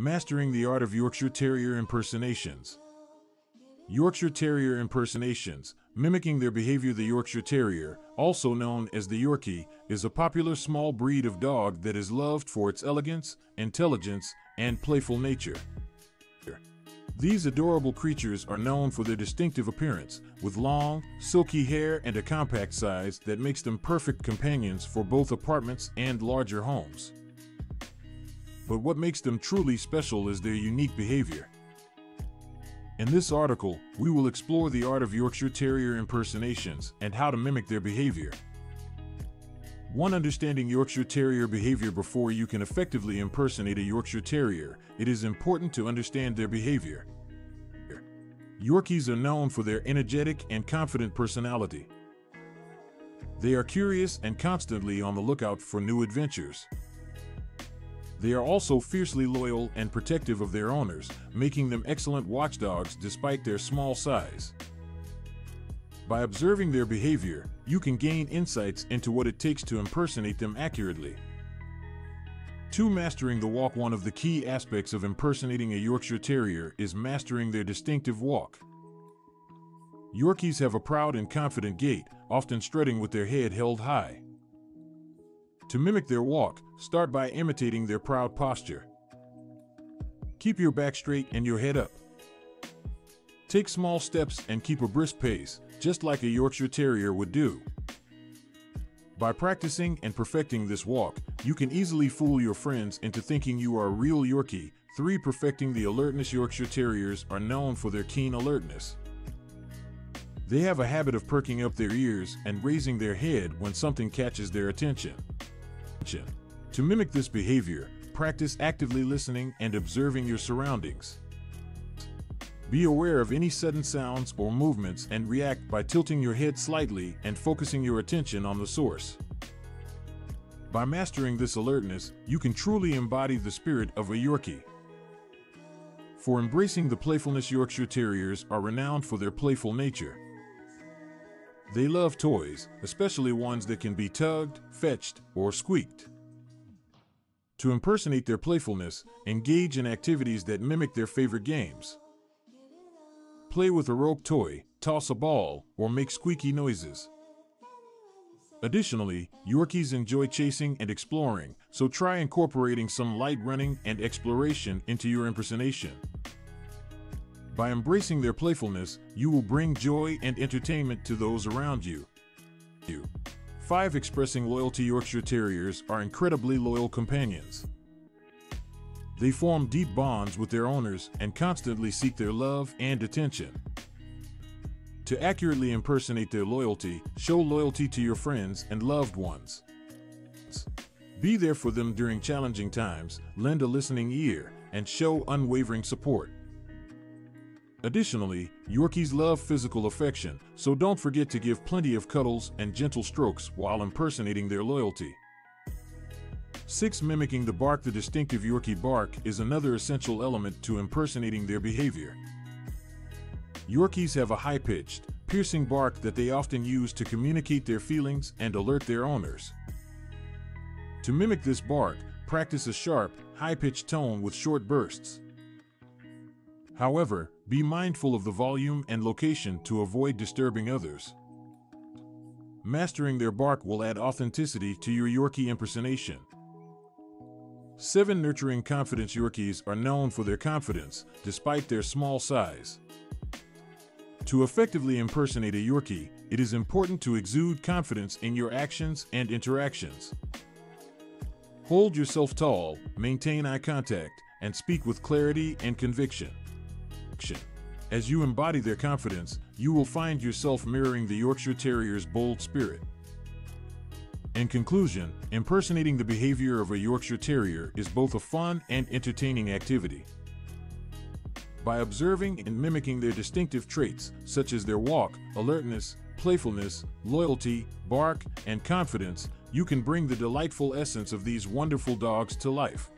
Mastering the Art of Yorkshire Terrier Impersonations. Yorkshire Terrier impersonations, mimicking their behavior. The Yorkshire Terrier, also known as the Yorkie, is a popular small breed of dog that is loved for its elegance, intelligence, and playful nature. These adorable creatures are known for their distinctive appearance, with long, silky hair and a compact size that makes them perfect companions for both apartments and larger homes. But what makes them truly special is their unique behavior. In this article, we will explore the art of Yorkshire Terrier impersonations and how to mimic their behavior. 1. Understanding Yorkshire Terrier behavior before you can effectively impersonate a Yorkshire Terrier, it is important to understand their behavior. Yorkies are known for their energetic and confident personality. They are curious and constantly on the lookout for new adventures. They are also fiercely loyal and protective of their owners, making them excellent watchdogs despite their small size. By observing their behavior, you can gain insights into what it takes to impersonate them accurately. 2. Mastering the walk One of the key aspects of impersonating a Yorkshire Terrier is mastering their distinctive walk. Yorkies have a proud and confident gait, often strutting with their head held high. To mimic their walk, start by imitating their proud posture. Keep your back straight and your head up. Take small steps and keep a brisk pace, just like a Yorkshire Terrier would do. By practicing and perfecting this walk, you can easily fool your friends into thinking you are a real Yorkie. 3. Perfecting the alertness Yorkshire Terriers are known for their keen alertness. They have a habit of perking up their ears and raising their head when something catches their attention. To mimic this behavior, practice actively listening and observing your surroundings. Be aware of any sudden sounds or movements and react by tilting your head slightly and focusing your attention on the source. By mastering this alertness, you can truly embody the spirit of a Yorkie. For embracing the playfulness Yorkshire Terriers are renowned for their playful nature. They love toys, especially ones that can be tugged, fetched, or squeaked. To impersonate their playfulness, engage in activities that mimic their favorite games. Play with a rope toy, toss a ball, or make squeaky noises. Additionally, Yorkies enjoy chasing and exploring, so try incorporating some light running and exploration into your impersonation. By embracing their playfulness, you will bring joy and entertainment to those around you. 5. Expressing loyalty Yorkshire Terriers are incredibly loyal companions. They form deep bonds with their owners and constantly seek their love and attention. To accurately impersonate their loyalty, show loyalty to your friends and loved ones. Be there for them during challenging times, lend a listening ear, and show unwavering support. Additionally, Yorkies love physical affection, so don't forget to give plenty of cuddles and gentle strokes while impersonating their loyalty. 6. Mimicking the bark The distinctive Yorkie bark is another essential element to impersonating their behavior. Yorkies have a high-pitched, piercing bark that they often use to communicate their feelings and alert their owners. To mimic this bark, practice a sharp, high-pitched tone with short bursts. However, be mindful of the volume and location to avoid disturbing others. Mastering their bark will add authenticity to your Yorkie impersonation. 7 nurturing confidence Yorkies are known for their confidence, despite their small size. To effectively impersonate a Yorkie, it is important to exude confidence in your actions and interactions. Hold yourself tall, maintain eye contact, and speak with clarity and conviction. As you embody their confidence, you will find yourself mirroring the Yorkshire Terrier's bold spirit. In conclusion, impersonating the behavior of a Yorkshire Terrier is both a fun and entertaining activity. By observing and mimicking their distinctive traits, such as their walk, alertness, playfulness, loyalty, bark, and confidence, you can bring the delightful essence of these wonderful dogs to life.